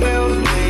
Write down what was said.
cowbells